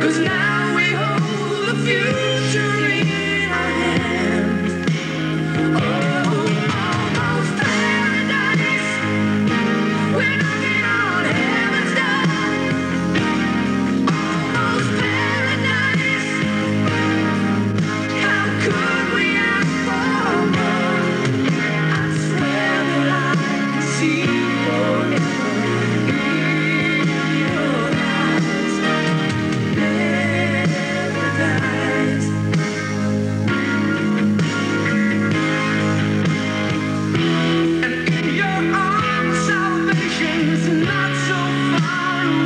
Cause now we hold a few.